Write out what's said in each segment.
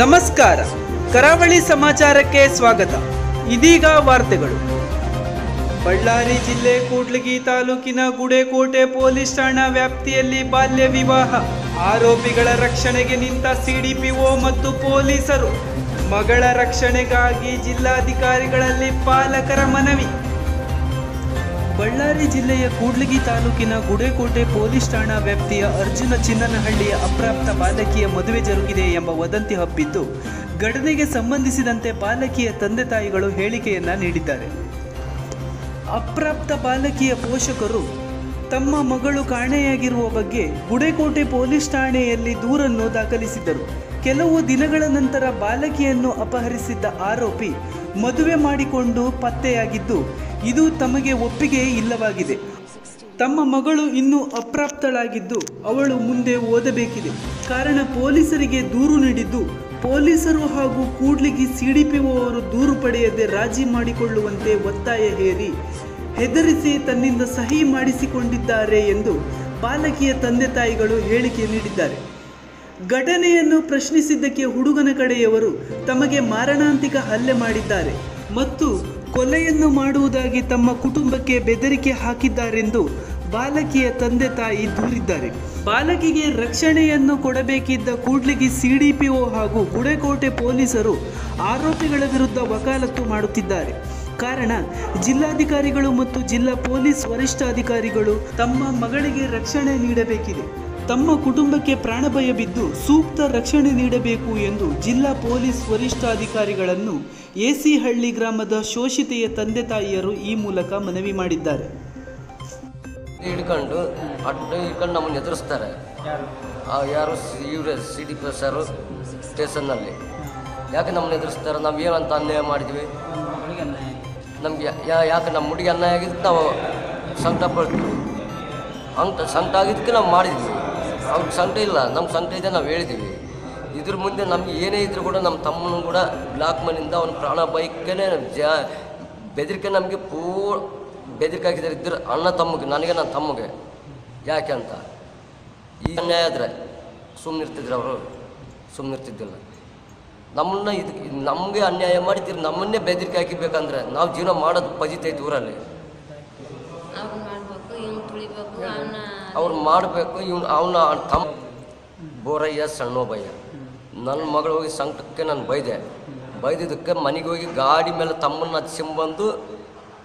ನಮಸ್ಕಾರ. ಕರಾವಳಿ ಸಮಾಚಾರಕ್ಕೆ ಸ್ವಾಗತ. ಇದೀಗ ವಾರ್ತೆಗಳು. ಬಳ್ಳಾರಿ ಜಿಲ್ಲೆ ಕೂಡ್ಲಗಿ ತಾಲೂಕಿನ ಗುಡೇಕೋಟೆ ಪೊಲೀಸ್ ಠಾಣಾ ವ್ಯಾಪ್ತಿಯಲ್ಲಿ ಬಾಲ್ಯ ವಿವಾಹ. ಆರೋಪಿಗಳ ರಕ್ಷಣೆಗೆ ನಿಂತ ಸಿಡಿಪಿಒ ಮತ್ತು ಪೊಲೀಸರು. ಮಗಳ ರಕ್ಷಣೆಗಾಗಿ ಜಿಲ್ಲಾಧಿಕಾರಿಗಳಲ್ಲಿ ಪಾಲಕರ ಮನವಿ. ಬಳ್ಳಾರಿ ಜಿಲ್ಲೆಯ ಕೂಡ್ಲಿಗಿ ತಾಲೂಕಿನ ಗುಡೇಕೋಟೆ ಪೊಲೀಸ್ ಠಾಣಾ ವ್ಯಾಪ್ತಿಯ ಅರ್ಜುನ ಚಿನ್ನನಹಳ್ಳಿಯ ಅಪ್ರಾಪ್ತ ಬಾಲಕಿಯ ಮದುವೆ ಜರುಗಿದೆ ಎಂಬ ವದಂತಿ ಹಬ್ಬಿದ್ದು, ಘಟನೆಗೆ ಸಂಬಂಧಿಸಿದಂತೆ ಬಾಲಕಿಯ ತಂದೆ ತಾಯಿಗಳು ಹೇಳಿಕೆಯನ್ನ ನೀಡಿದ್ದಾರೆ. ಅಪ್ರಾಪ್ತ ಬಾಲಕಿಯ ಪೋಷಕರು ತಮ್ಮ ಮಗಳು ಕಾಣೆಯಾಗಿರುವ ಬಗ್ಗೆ ಗುಡೇಕೋಟೆ ಪೊಲೀಸ್ ಠಾಣೆಯಲ್ಲಿ ದೂರನ್ನು ದಾಖಲಿಸಿದ್ದರು. ಕೆಲವು ದಿನಗಳ ನಂತರ ಬಾಲಕಿಯನ್ನು ಅಪಹರಿಸಿದ್ದ ಆರೋಪಿ ಮದುವೆ ಮಾಡಿಕೊಂಡು ಪತ್ತೆಯಾಗಿದ್ದು ಇದು ತಮಗೆ ಒಪ್ಪಿಗೆ ಇಲ್ಲವಾಗಿದೆ. ತಮ್ಮ ಮಗಳು ಇನ್ನೂ ಅಪ್ರಾಪ್ತಳಾಗಿದ್ದು ಅವಳು ಮುಂದೆ ಓದಬೇಕಿದೆ. ಕಾರಣ ಪೊಲೀಸರಿಗೆ ದೂರು ನೀಡಿದ್ದು, ಪೊಲೀಸರು ಹಾಗೂ ಕೂಡ್ಲಿಗಿ ಸಿಡಿಪಿಒವರು ದೂರು ಪಡೆಯದೆ ರಾಜಿ ಮಾಡಿಕೊಳ್ಳುವಂತೆ ಒತ್ತಾಯ ಹೇರಿ ಹೆದರಿಸಿ ತನ್ನಿಂದ ಸಹಿ ಮಾಡಿಸಿಕೊಂಡಿದ್ದಾರೆ ಎಂದು ಬಾಲಕಿಯ ತಂದೆ ತಾಯಿಗಳು ಹೇಳಿಕೆ ನೀಡಿದ್ದಾರೆ. ಘಟನೆಯನ್ನು ಪ್ರಶ್ನಿಸಿದ್ದಕ್ಕೆ ಹುಡುಗನ ಕಡೆಯವರು ತಮಗೆ ಮಾರಣಾಂತಿಕ ಹಲ್ಲೆ ಮಾಡಿದ್ದಾರೆ ಮತ್ತು ಕೊಲೆಯನ್ನು ಮಾಡುವುದಾಗಿ ತಮ್ಮ ಕುಟುಂಬಕ್ಕೆ ಬೆದರಿಕೆ ಹಾಕಿದ್ದಾರೆಂದು ಬಾಲಕಿಯ ತಂದೆ ತಾಯಿ ದೂರಿದ್ದಾರೆ. ಬಾಲಕಿಗೆ ರಕ್ಷಣೆಯನ್ನು ಕೊಡಬೇಕಿದ್ದ ಕೂಡ್ಲಿಗಿ ಸಿಡಿಪಿಒ ಹಾಗೂ ಗುಡೆಕೋಟೆ ಪೊಲೀಸರು ಆರೋಪಿಗಳ ವಿರುದ್ಧ ವಕಾಲತ್ತು ಮಾಡುತ್ತಿದ್ದಾರೆ. ಕಾರಣ, ಜಿಲ್ಲಾಧಿಕಾರಿಗಳು ಮತ್ತು ಜಿಲ್ಲಾ ಪೊಲೀಸ್ ವರಿಷ್ಠಾಧಿಕಾರಿಗಳು ತಮ್ಮ ಮಗಳಿಗೆ ರಕ್ಷಣೆ ನೀಡಬೇಕಿದೆ. ತಮ್ಮ ಕುಟುಂಬಕ್ಕೆ ಪ್ರಾಣಭಯ ಬಿದ್ದು ಸೂಕ್ತ ರಕ್ಷಣೆ ನೀಡಬೇಕು ಎಂದು ಜಿಲ್ಲಾ ಪೊಲೀಸ್ ವರಿಷ್ಠಾಧಿಕಾರಿಗಳನ್ನು ಎಸಿಹಳ್ಳಿ ಗ್ರಾಮದ ಶೋಷಿತೆಯ ತಂದೆ ತಾಯಿಯರು ಈ ಮೂಲಕ ಮನವಿ ಮಾಡಿದ್ದಾರೆ. ಹಿಡ್ಕೊಂಡು ಅಡ್ಡ ಹಿಡ್ಕೊಂಡು ನಮ್ಮನ್ನು ಎದುರಿಸ್ತಾರೆ. ಯಾರು ಇವ್ರೆ ಸಿ ಡಿ ಪಿ ಸ್ಟೇಷನ್ನಲ್ಲಿ. ಯಾಕೆ ನಮ್ಮನ್ನು ಎದುರಿಸ್ತಾರೆ? ನಾವು ಏನಂತ ಅನ್ಯಾಯ ಮಾಡಿದ್ವಿ? ನಮಗೆ ಯಾ ಯಾಕೆ ನಮ್ಮ ಹುಡುಗಿ ಅನ್ಯಾಯ ಆಗಿದ್ದು ನಾವು ಸಂಕಟ ಪಡ್ತೀವಿ ಅಂತ ಸಂಕಟ ಆಗಿದ್ದಕ್ಕೆ ನಾವು ಮಾಡಿದ್ವಿ. ಅವ್ರಿಗೆ ಸಂಕಟ ಇಲ್ಲ. ನಮ್ಮ ಸಂಕಟ ಇದೆ ನಾವು ಹೇಳಿದ್ದೀವಿ ಇದ್ರ ಮುಂದೆ ನಮ್ಗೆ ಏನೇ ಇದ್ರೂ ಕೂಡ ನಮ್ಮ ತಮ್ಮನೂ ಕೂಡ ಬ್ಲಾಕ್ ಮನಿಂದ ಅವ್ನ ಪ್ರಾಣ ಬೈಕೇ ಜಾ ಬೆದರಿಕೆ ನಮಗೆ ಪೂ ಬೆದರಿಕೆ ಹಾಕಿದ್ರೆ ಇದ್ರ ಅಣ್ಣ ತಮ್ಮಗೆ, ನನಗೆ ನನ್ನ ತಮ್ಮಗೆ. ಯಾಕೆ ಅಂತ? ಈ ಅನ್ಯಾಯ ಆದರೆ ಸುಮ್ಮನಿರ್ತಿದ್ರು ಅವರು. ಸುಮ್ಮನಿರ್ತಿದ್ದಿಲ್ಲ ನಮ್ಮನ್ನ ಇದು ನಮಗೆ ಅನ್ಯಾಯ ಮಾಡಿದ್ದೀರಿ ನಮ್ಮನ್ನೇ ಬೆದರಿಕೆ ಹಾಕಿಬೇಕಂದ್ರೆ ನಾವು ಜೀವನ ಮಾಡೋದು ಪಜಿತೈತೆ ಊರಲ್ಲಿ. ಅವ್ನು ಇವ್ನು ಅವ್ರು ಮಾಡಬೇಕು ಇವ್ನು ಅವನ ತಮ್ಮ ಬೋರಯ್ಯ ಸಣ್ಣೋಬಯ್ಯ. ನನ್ನ ಮಗಳು ಹೋಗಿ ಸಂಕಟಕ್ಕೆ ನಾನು ಬೈದೆ. ಬೈದಿದ್ದಕ್ಕೆ ಮನೆಗೆ ಹೋಗಿ ಗಾಡಿ ಮೇಲೆ ತಮ್ಮನ್ನ ಹಚ್ಕೊಂಬಂದು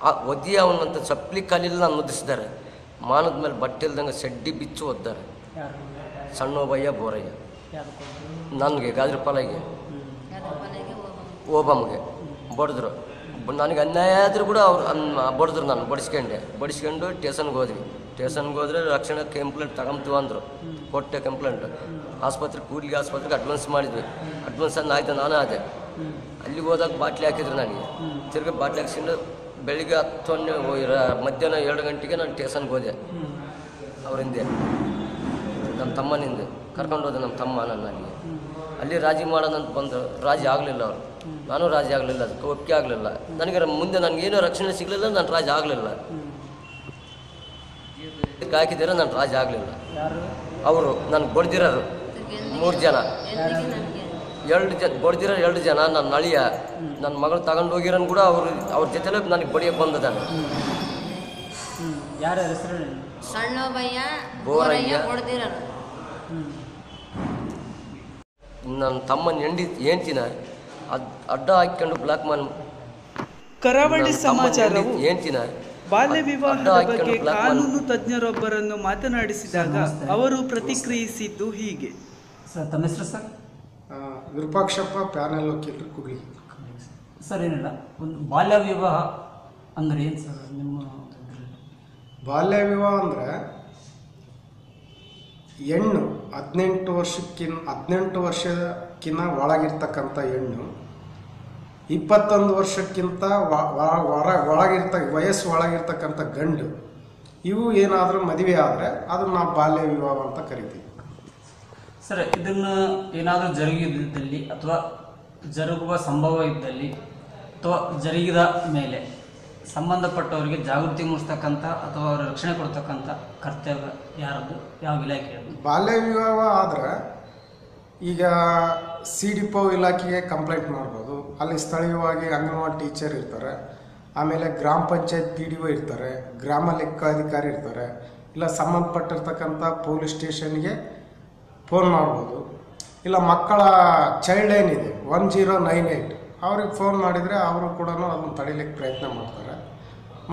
ಆ ಒದ್ದಿ ಅವನಂತ ಚಪ್ಪಲಿ ಕಾಲಿಲ್ಲ ನಾನು ಒದಿಸಿದ್ದಾರೆ ಮಾನದ ಮೇಲೆ ಬಟ್ಟೆ ಇಲ್ದಂಗೆ ಸೆಡ್ಡಿ ಬಿಚ್ಚು ಒದ್ದಾರೆ. ಸಣ್ಣೋಬಯ್ಯ ಬೋರಯ್ಯ. ನನಗೆ ಗಾದ್ರ ಪಾಲಾಗಿ. ಓಬಮ್ಗೆ. ಬಡಿದ್ರು. ನನಗೆ ಅನ್ಯಾಯ ಆದರೂ ಕೂಡ ಅವ್ರು ಬಡಿದ್ರು ನಾನು ಬಡಿಸ್ಕೊಂಡೆ. ಬಡಿಸ್ಕೊಂಡು ಟೇಷನ್ಗೆ ಹೋದ್ವಿ. ಟೇಷನ್ಗೆ ಹೋದ್ರೆ ರಕ್ಷಣೆ ಕಂಪ್ಲೇಂಟ್ ತಗೊಂತೀವಿ ಅಂದರು. ಕೊಟ್ಟೆ ಕಂಪ್ಲೇಂಟ್. ಆಸ್ಪತ್ರೆ ಕೂಡ್ಲಿಗೆ ಆಸ್ಪತ್ರೆಗೆ ಅಡ್ವಾನ್ಸ್ ಮಾಡಿದ್ವಿ. ಅಡ್ವಾನ್ಸ್ ಅನ್ನ ಆಯ್ತು, ನಾನು ಆದೆ. ಅಲ್ಲಿಗೆ ಹೋದಾಗ ಬಾಟ್ಲಿ ಹಾಕಿದ್ರು ನನಗೆ. ತಿರ್ಗಿ ಬಾಟ್ಲಿ ಹಾಕ್ಸ್ಕೊಂಡು ಬೆಳಿಗ್ಗೆ ಹತ್ತು ಮಧ್ಯಾಹ್ನ ಎರಡು ಗಂಟೆಗೆ ನಾನು ಟೇಷನ್ಗೆ ಹೋದೆ. ಅವ್ರ ಹಿಂದೆ. ನಮ್ಮ ತಮ್ಮನಿಂದ ಕರ್ಕೊಂಡು ಹೋದೆ ನಮ್ಮ ತಮ್ಮ ನನ್ನ ನನಗೆ ಅಲ್ಲಿ ರಾಜಿ ಮಾಡೋದಂತ ಬಂದರು. ರಾಜಿ ಆಗಲಿಲ್ಲ ಅವರು. ನಾನು ರಾಜಿ ಆಗಲಿಲ್ಲ, ಅದಕ್ಕೆ ಒಪ್ಪಿಗೆ ಆಗಲಿಲ್ಲ. ನನಗೆ ಮುಂದೆ ನನಗೇನೋ ರಕ್ಷಣೆ ಸಿಗಲಿಲ್ಲ, ನಾನು ರಾಜಿ ಆಗಲಿಲ್ಲ. ಹಾಕಿದ್ದೀರ ನಾನು ರಾಜ ಆಗಲಿಲ್ಲ. ಅವರು ನನ್ನ ಬಡ್ದಿರೋರು. ಮೂರು ಜನ. ಎರಡು ಜನ ಬಡ್ದಿರೋ ಎರಡು ಜನ ನನ್ನ ನಳಿಯ ನನ್ನ ಮಗಳು ತಗೊಂಡು ಹೋಗಿರೋನು ಕೂಡ ಅವರು ಅವ್ರ ಜೊತೆಲೇ ನನಗೆ ಬಡಿಯಕ್ಕೆ ಬಂದಿದ್ದಾನೆ. ಯಾರ ಹೆಸರು ಸಣ್ಣ ಬೋರಯ್ಯ. ಬೋರಯ್ಯ ಹೊಡೆದಿರೋರು ನನ್ನ ತಮ್ಮನ ಹೆಂಡಿ ಹೆಂಡ್ತಿನ ಅದು ಅಡ್ಡ ಹಾಕ್ಕೊಂಡು ಬ್ಲಾಕ್ ಮನ್ ಕರಾವಳಿ ಸಮಾಚಾರವು ಹೆಂಡ್ತಿನ ಬಾಲ್ಯ ವಿವಾಹದ ಬಗ್ಗೆ ಕಾನೂನು ತಜ್ಞರೊಬ್ಬರನ್ನು ಮಾತನಾಡಿಸಿದಾಗ ಅವರು ಪ್ರತಿಕ್ರಿಯಿಸಿದ್ದು ಹೀಗೆ. ಸರ್ ತಮ್ಮ ಹೆಸರು ಸರ್? ವಿರೂಪಾಕ್ಷಪ್ಪ ಪ್ಯಾನಲ್ ವಕೀಲರು ಕುಗ್ಲಿ. ಸರ್ ಏನಿಲ್ಲ. ಒಂದು ಬಾಲ್ಯ ವಿವಾಹ ಅಂದ್ರೆ ಏನು ಸರ್? ನಿಮ್ಮ ಬಾಲ್ಯ ವಿವಾಹ ಅಂದರೆ ಹೆಣ್ಣು ಹದಿನೆಂಟು ವರ್ಷಕ್ಕಿನ್ ಹದಿನೆಂಟು ವರ್ಷಕ್ಕಿಂತ ಒಳಗಿರ್ತಕ್ಕಂಥ ಹೆಣ್ಣು ಇಪ್ಪತ್ತೊಂದು ವರ್ಷಕ್ಕಿಂತ ಹೊರ ಒಳಗಿರ್ತ ವಯಸ್ಸು ಒಳಗಿರ್ತಕ್ಕಂಥ ಗಂಡು ಇವು ಏನಾದರೂ ಮದುವೆ ಆದರೆ ಅದನ್ನು ನಾವು ಬಾಲ್ಯ ವಿವಾಹ ಅಂತ ಕರಿತೀವಿ. ಸರ್ ಇದನ್ನು ಏನಾದರೂ ಜರುಗಿದ್ದಲ್ಲಿ ಅಥವಾ ಜರುಗುವ ಸಂಭವ ಇದ್ದಲ್ಲಿ ಅಥವಾ ಜರುಗಿದ ಮೇಲೆ ಸಂಬಂಧಪಟ್ಟವರಿಗೆ ಜಾಗೃತಿ ಮೂಡಿಸ್ತಕ್ಕಂಥ ಅಥವಾ ಅವರ ರಕ್ಷಣೆ ಕೊಡ್ತಕ್ಕಂಥ ಕರ್ತವ್ಯ ಯಾರದ್ದು? ಯಾವ ಇಲಾಖೆ ಬಾಲ್ಯ ವಿವಾಹ ಆದರೆ ಈಗ ಸಿ ಡಿ ಪೋ ಇಲಾಖೆಗೆ ಕಂಪ್ಲೇಂಟ್ ಮಾಡ್ಬೋದು. ಅಲ್ಲಿ ಸ್ಥಳೀಯವಾಗಿ ಅಂಗನವಾಡಿ ಟೀಚರ್ ಇರ್ತಾರೆ. ಆಮೇಲೆ ಗ್ರಾಮ ಪಂಚಾಯತ್ ಪಿ ಡಿ ಒ ಇರ್ತಾರೆ, ಗ್ರಾಮ ಲೆಕ್ಕಾಧಿಕಾರಿ ಇರ್ತಾರೆ. ಇಲ್ಲ ಸಂಬಂಧಪಟ್ಟಿರ್ತಕ್ಕಂಥ ಪೊಲೀಸ್ ಸ್ಟೇಷನ್ಗೆ ಫೋನ್ ಮಾಡ್ಬೋದು. ಇಲ್ಲ ಮಕ್ಕಳ ಚೈಲ್ಡ್ ಲೈನ್ ಇದೆ ಒನ್ ಜೀರೋ ನೈನ್ ಏಯ್ಟ್ ಅವ್ರಿಗೆ ಫೋನ್ ಮಾಡಿದರೆ ಅವರು ಕೂಡ ಅದನ್ನು ತಡೀಲಿಕ್ಕೆ ಪ್ರಯತ್ನ ಮಾಡ್ತಾರೆ.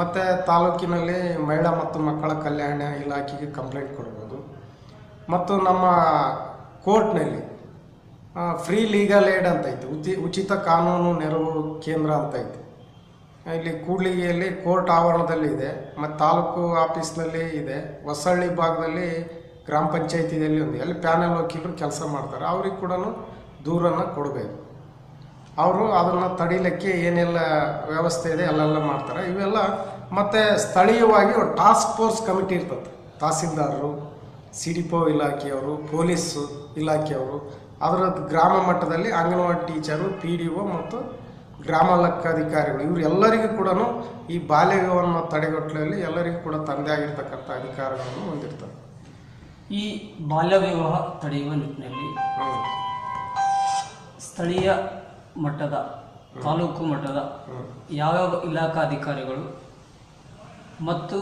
ಮತ್ತು ತಾಲೂಕಿನಲ್ಲಿ ಮಹಿಳಾ ಮತ್ತು ಮಕ್ಕಳ ಕಲ್ಯಾಣ ಇಲಾಖೆಗೆ ಕಂಪ್ಲೇಂಟ್ ಕೊಡ್ಬೋದು. ಮತ್ತು ನಮ್ಮ ಕೋರ್ಟ್ನಲ್ಲಿ ಫ್ರೀ ಲೀಗಲ್ ಏಡ್ ಅಂತ ಐತೆ. ಉಚಿ, ಉಚಿತ ಕಾನೂನು ನೆರವು ಕೇಂದ್ರ ಅಂತ ಐತೆ. ಇಲ್ಲಿ ಕೂಡ್ಲಿಗೆಯಲ್ಲಿ ಕೋರ್ಟ್ ಆವರಣದಲ್ಲಿ ಇದೆ, ಮತ್ತು ತಾಲೂಕು ಆಫೀಸ್ನಲ್ಲಿ ಇದೆ ಹೊಸಳ್ಳಿ ಭಾಗದಲ್ಲಿ ಗ್ರಾಮ ಪಂಚಾಯತಿಯಲ್ಲಿ ಒಂದು. ಅಲ್ಲಿ ಪ್ಯಾನಲ್ ವಕೀಲರು ಕೆಲಸ ಮಾಡ್ತಾರೆ. ಅವ್ರಿಗೆ ಕೂಡ ದೂರನ್ನು ಕೊಡಬೇಕು. ಅವರು ಅದನ್ನು ತಡಿಲಿಕ್ಕೆ ಏನೆಲ್ಲ ವ್ಯವಸ್ಥೆ ಇದೆ ಅಲ್ಲೆಲ್ಲ ಮಾಡ್ತಾರೆ. ಇವೆಲ್ಲ ಮತ್ತು ಸ್ಥಳೀಯವಾಗಿ ಟಾಸ್ಕ್ ಫೋರ್ಸ್ ಕಮಿಟಿ ಇರ್ತದೆ. ತಹಸೀಲ್ದಾರರು ಸಿ ಡಿ ಪೋ ಇಲಾಖೆಯವರು, ಪೊಲೀಸು ಇಲಾಖೆಯವರು ಅದರ ಗ್ರಾಮ ಮಟ್ಟದಲ್ಲಿ anganwadi teacher P D O ಮತ್ತು ಗ್ರಾಮ ಲೆಕ್ಕಾಧಿಕಾರಿಗಳು. ಇವರೆಲ್ಲರಿಗೂ ಕೂಡ ಈ ಬಾಲ್ಯ ವಿವಾಹವನ್ನು ತಡೆಗಟ್ಟಲಲ್ಲಿ ಎಲ್ಲರಿಗೂ ಕೂಡ ತಂದೆ ಆಗಿರ್ತಕ್ಕಂಥ ಅಧಿಕಾರಗಳನ್ನು ಹೊಂದಿರ್ತಾರೆ. ಈ ಬಾಲ್ಯ ವಿವಾಹ ತಡೆಯುವ ನಿಟ್ಟಿನಲ್ಲಿ ಸ್ಥಳೀಯ ಮಟ್ಟದ ತಾಲೂಕು ಮಟ್ಟದ ಯಾವ್ಯಾವ ಇಲಾಖಾ ಅಧಿಕಾರಿಗಳು ಮತ್ತು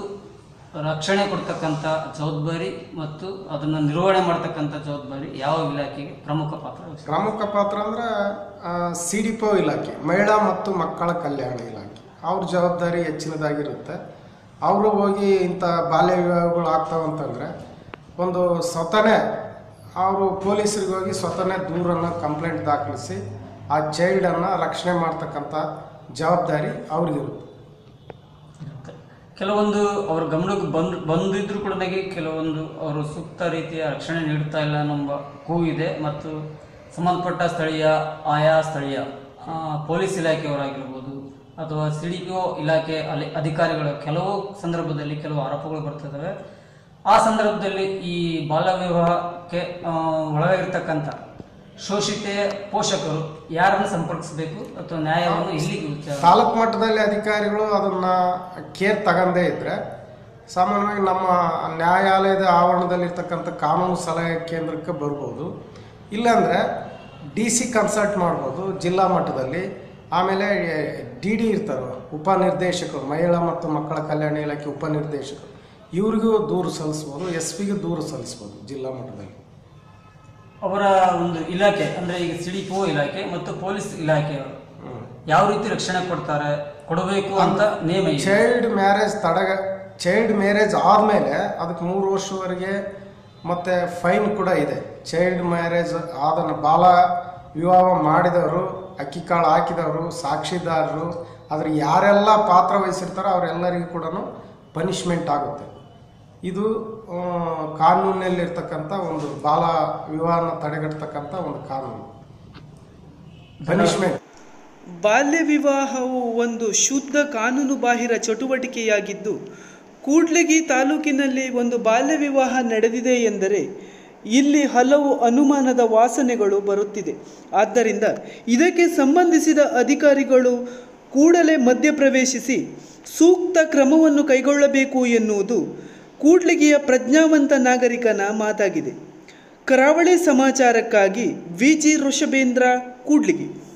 ರಕ್ಷಣೆ ಕೊಡ್ತಕ್ಕಂಥ ಜವಾಬ್ದಾರಿ ಮತ್ತು ಅದನ್ನು ನಿರ್ವಹಣೆ ಮಾಡ್ತಕ್ಕಂಥ ಜವಾಬ್ದಾರಿ ಯಾವ ಇಲಾಖೆಗೆ ಪ್ರಮುಖ ಪಾತ್ರ? ಪ್ರಮುಖ ಪಾತ್ರ ಅಂದ್ರೆ ಸಿ ಡಿ ಪೋ ಇಲಾಖೆ, ಮಹಿಳಾ ಮತ್ತು ಮಕ್ಕಳ ಕಲ್ಯಾಣ ಇಲಾಖೆ ಅವ್ರ ಜವಾಬ್ದಾರಿ ಹೆಚ್ಚಿನದಾಗಿರುತ್ತೆ ಅವರು ಹೋಗಿ ಇಂಥ ಬಾಲ್ಯ ವಿವಾಹಗಳು ಆಗ್ತಾವಂತಂದರೆ ಒಂದು ಸ್ವತಃನೇ ಅವರು ಪೊಲೀಸರಿಗೆ ಹೋಗಿ ಸ್ವತಃನೇ ದೂರನ್ನು ಕಂಪ್ಲೇಂಟ್ ದಾಖಲಿಸಿ, ಆ ಚೈಲ್ಡನ್ನು ರಕ್ಷಣೆ ಮಾಡ್ತಕ್ಕಂಥ ಜವಾಬ್ದಾರಿ ಅವ್ರಿಗಿರುತ್ತೆ. ಕೆಲವೊಂದು ಅವ್ರ ಗಮನಕ್ಕೆ ಬಂದ್, ಬಂದಿದ್ರು ಕೂಡ ಕೆಲವೊಂದು ಅವರು ಸೂಕ್ತ ರೀತಿಯ ರಕ್ಷಣೆ ನೀಡ್ತಾ ಇಲ್ಲ ಅನ್ನೋ ಇದೆ. ಮತ್ತು ಸಂಬಂಧಪಟ್ಟ ಸ್ಥಳೀಯ, ಆಯಾ ಸ್ಥಳೀಯ ಪೊಲೀಸ್ ಇಲಾಖೆಯವರಾಗಿರ್ಬೋದು ಅಥವಾ ಸಿ ಡಿ ಪಿ ಒ ಇಲಾಖೆ ಅಲ್ಲಿ ಅಧಿಕಾರಿಗಳ ಕೆಲವು ಸಂದರ್ಭದಲ್ಲಿ ಕೆಲವು ಆರೋಪಗಳು ಬರ್ತಿದ್ದಾವೆ. ಆ ಸಂದರ್ಭದಲ್ಲಿ ಈ ಬಾಲ್ಯ ವಿವಾಹಕ್ಕೆ ಒಳಗಾಗಿರ್ತಕ್ಕಂಥ ಶೋಷಿತೆಯ ಪೋಷಕರು ಯಾರನ್ನು ಸಂಪರ್ಕಿಸಬೇಕು ಅಥವಾ ನ್ಯಾಯವನ್ನು ವಿಚಾರ ತಾಲೂಕು ಮಟ್ಟದಲ್ಲಿ ಅಧಿಕಾರಿಗಳು ಅದನ್ನ ಕೇರ್ ತಗೊಂಡೇ ಇದ್ರೆ ಸಾಮಾನ್ಯವಾಗಿ ನಮ್ಮ ನ್ಯಾಯಾಲಯದ ಆವರಣದಲ್ಲಿರ್ತಕ್ಕಂಥ ಕಾನೂನು ಸಲಹೆ ಕೇಂದ್ರಕ್ಕೆ ಬರ್ಬೋದು. ಇಲ್ಲಾಂದರೆ ಡಿ ಸಿ ಕನ್ಸಲ್ಟ್ ಮಾಡ್ಬೋದು ಜಿಲ್ಲಾ ಮಟ್ಟದಲ್ಲಿ. ಆಮೇಲೆ ಡಿ ಡಿ ಇರ್ತಾರೆ ಉಪನಿರ್ದೇಶಕರು, ಮಹಿಳಾ ಮತ್ತು ಮಕ್ಕಳ ಕಲ್ಯಾಣ ಇಲಾಖೆ ಉಪನಿರ್ದೇಶಕರು, ಇವ್ರಿಗೂ ದೂರು ಸಲ್ಲಿಸ್ಬೋದು, ಎಸ್ ಪಿಗೂ ದೂರು ಸಲ್ಲಿಸ್ಬೋದು ಜಿಲ್ಲಾ ಮಟ್ಟದಲ್ಲಿ. ಅವರ ಒಂದು ಇಲಾಖೆ ಅಂದ್ರೆ ಈಗ ಸಿಡಿಪೋ ಇಲಾಖೆ ಮತ್ತು ಪೊಲೀಸ್ ಇಲಾಖೆಯವರು. ಯಾವ ರೀತಿ ರಕ್ಷಣೆ ಕೊಡ್ತಾರೆ ಕೊಡಬೇಕು ಅಂತ ನೇಮ ಚೈಲ್ಡ್ ಮ್ಯಾರೇಜ್ ತಡಗ ಚೈಲ್ಡ್ ಮ್ಯಾರೇಜ್ ಆದಮೇಲೆ ಅದಕ್ಕೆ ಮೂರು ವರ್ಷವರೆಗೆ ಮತ್ತು ಫೈನ್ ಕೂಡ ಇದೆ. ಚೈಲ್ಡ್ ಮ್ಯಾರೇಜ್ ಆದನ್ನು ಬಾಲ ವಿವಾಹ ಮಾಡಿದವರು ಅಕ್ಕಿ ಕಾಳು ಹಾಕಿದವರು ಸಾಕ್ಷಿದಾರರು ಅದ್ರ ಯಾರೆಲ್ಲ ಪಾತ್ರ ವಹಿಸಿರ್ತಾರೋ ಅವರೆಲ್ಲರಿಗೂ ಕೂಡ ಪನಿಷ್ಮೆಂಟ್ ಆಗುತ್ತೆ. ಇದು ಕಾನೂನಿನಲ್ಲಿರ್ತಕ್ಕಂಥ ಒಂದು ಬಾಲ ವಿವಾಹನ ತಡೆಗಟ್ಟತಕ್ಕಂಥ ಒಂದು ಕಾನೂನು. ಪನಿಷ್ಮೆಂಟ್ ಬಾಲ್ಯ ವಿವಾಹವು ಒಂದು ಶುದ್ಧ ಕಾನೂನು ಬಾಹಿರ ಚಟುವಟಿಕೆಯಾಗಿದ್ದು, ಕೂಡ್ಲಿಗಿ ತಾಲೂಕಿನಲ್ಲಿ ಒಂದು ಬಾಲ್ಯ ವಿವಾಹ ನಡೆದಿದೆ ಎಂದರೆ, ಇಲ್ಲಿ ಹಲವು ಅನುಮಾನದ ವಾಸನೆಗಳು ಬರುತ್ತಿದೆ. ಆದ್ದರಿಂದ ಇದಕ್ಕೆ ಸಂಬಂಧಿಸಿದ ಅಧಿಕಾರಿಗಳು ಕೂಡಲೇ ಮಧ್ಯಪ್ರವೇಶಿಸಿ ಸೂಕ್ತ ಕ್ರಮವನ್ನು ಕೈಗೊಳ್ಳಬೇಕು ಎನ್ನುವುದು ಕೂಡ್ಲಿಗಿಯ ಪ್ರಜ್ಞಾವಂತ ನಾಗರಿಕನ ಮಾತಾಗಿದೆ. ಕರಾವಳಿ ಸಮಾಚಾರಕ್ಕಾಗಿ ವಿ ಜಿ ಋಷಭೇಂದ್ರ ಕೂಡ್ಲಿಗಿ.